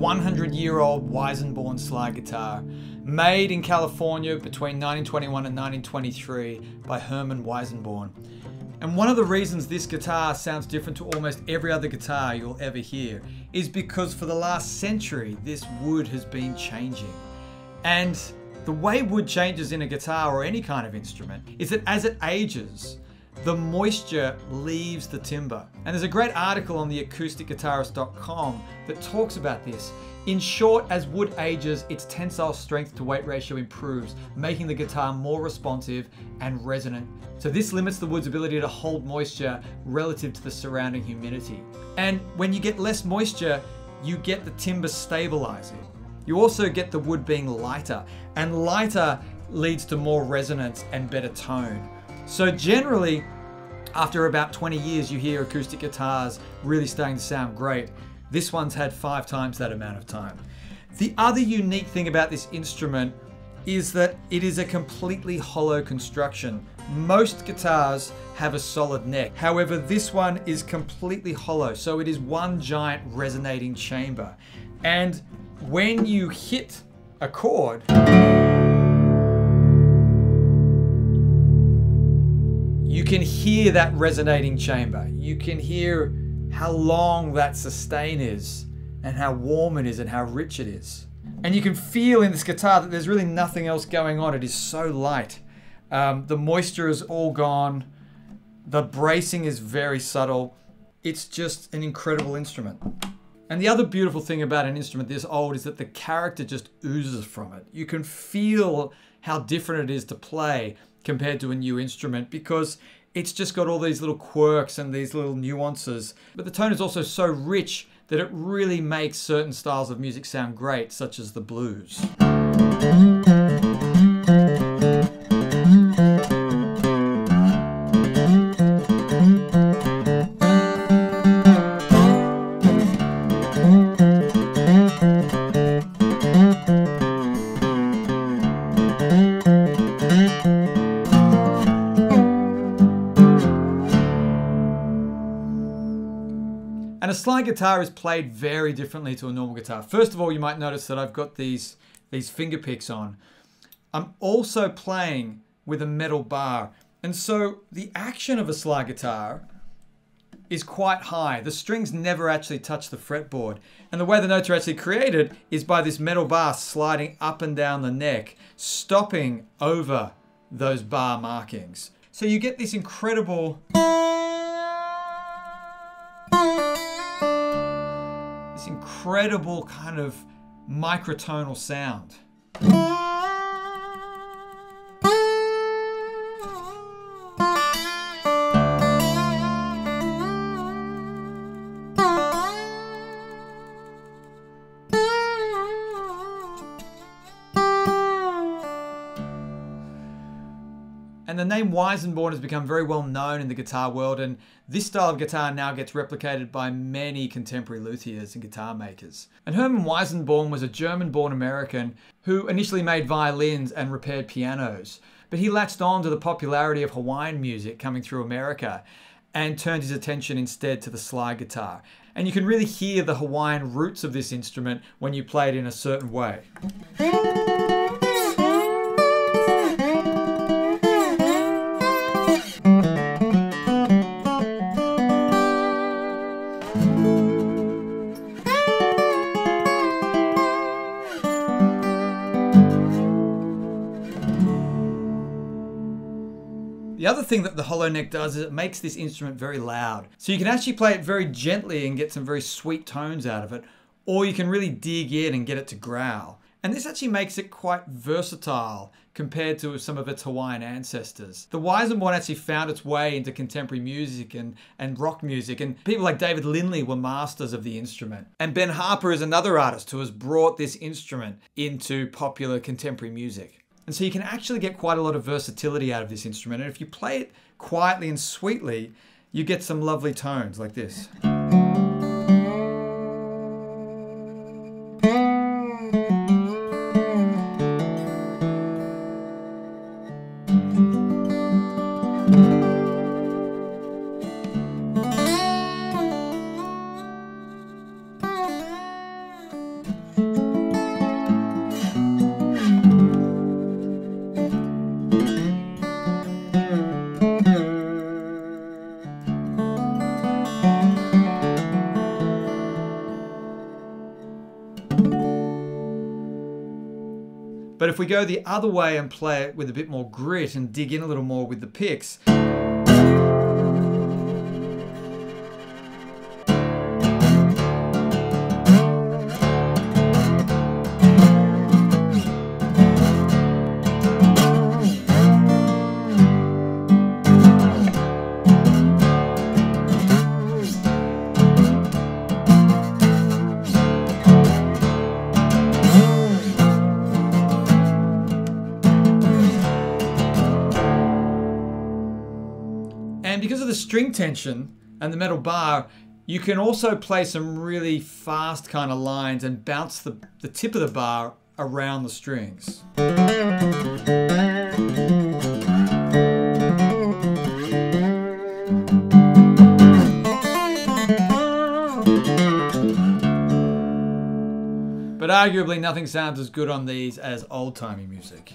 100 year old Weissenborn slide guitar, made in California between 1921 and 1923 by Herman Weissenborn. And one of the reasons this guitar sounds different to almost every other guitar you'll ever hear is because for the last century, this wood has been changing. And the way wood changes in a guitar or any kind of instrument is that as it ages, the moisture leaves the timber. And there's a great article on the acousticguitarist.com that talks about this. In short, as wood ages, its tensile strength to weight ratio improves, making the guitar more responsive and resonant. So this limits the wood's ability to hold moisture relative to the surrounding humidity. And when you get less moisture, you get the timber stabilizing. You also get the wood being lighter, and lighter leads to more resonance and better tone. So generally, after about 20 years, you hear acoustic guitars really starting to sound great. This one's had five times that amount of time. The other unique thing about this instrument is that it is a completely hollow construction. Most guitars have a solid neck. However, this one is completely hollow, so it is one giant resonating chamber. And when you hit a chord, can hear that resonating chamber. You can hear how long that sustain is and how warm it is and how rich it is. And you can feel in this guitar that there's really nothing else going on. It is so light. Um, the moisture is all gone. The bracing is very subtle. It's just an incredible instrument. And the other beautiful thing about an instrument this old is that the character just oozes from it. You can feel how different it is to play compared to a new instrument because it's just got all these little quirks and these little nuances. But the tone is also so rich that it really makes certain styles of music sound great, such as the blues. Slide guitar is played very differently to a normal guitar. First of all, you might notice that I've got these, these finger picks on. I'm also playing with a metal bar. And so the action of a slide guitar is quite high. The strings never actually touch the fretboard. And the way the notes are actually created is by this metal bar sliding up and down the neck, stopping over those bar markings. So you get this incredible this incredible kind of microtonal sound. The name Weissenborn has become very well known in the guitar world, and this style of guitar now gets replicated by many contemporary luthiers and guitar makers. And Herman Weissenborn was a German born American who initially made violins and repaired pianos, but he latched on to the popularity of Hawaiian music coming through America and turned his attention instead to the slide guitar. And you can really hear the Hawaiian roots of this instrument when you play it in a certain way. The other thing that the hollow neck does is it makes this instrument very loud. So you can actually play it very gently and get some very sweet tones out of it, or you can really dig in and get it to growl. And this actually makes it quite versatile compared to some of its Hawaiian ancestors. The Weissenborn actually found its way into contemporary music and, and rock music, and people like David Lindley were masters of the instrument. And Ben Harper is another artist who has brought this instrument into popular contemporary music. And so you can actually get quite a lot of versatility out of this instrument. And if you play it quietly and sweetly, you get some lovely tones like this. But if we go the other way and play it with a bit more grit and dig in a little more with the picks, because of the string tension and the metal bar, you can also play some really fast kind of lines and bounce the, the tip of the bar around the strings. But arguably nothing sounds as good on these as old-timey music.